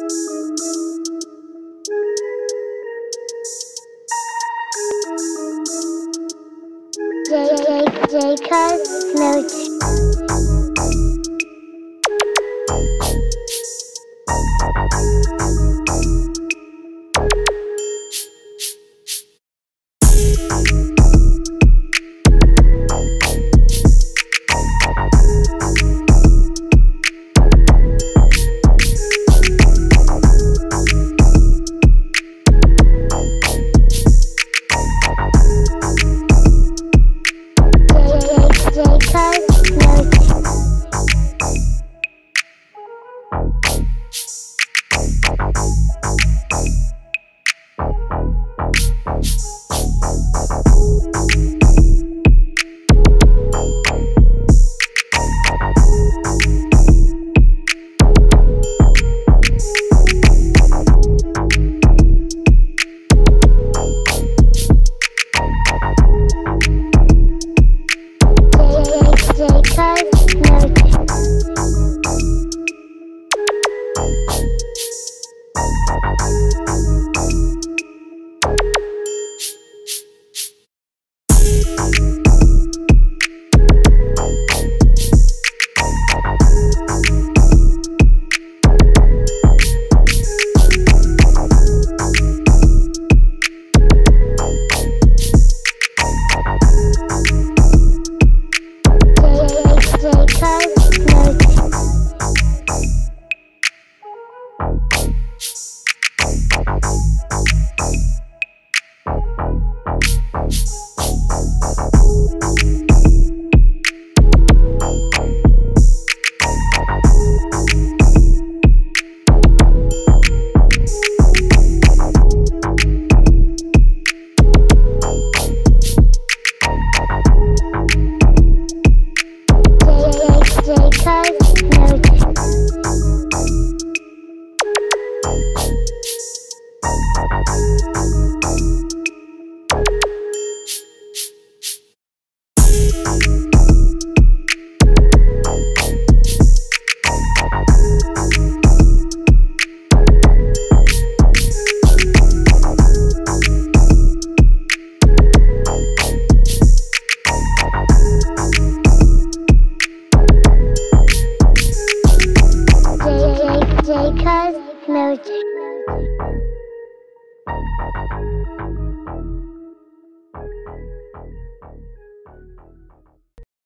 J J. J J Cosmos.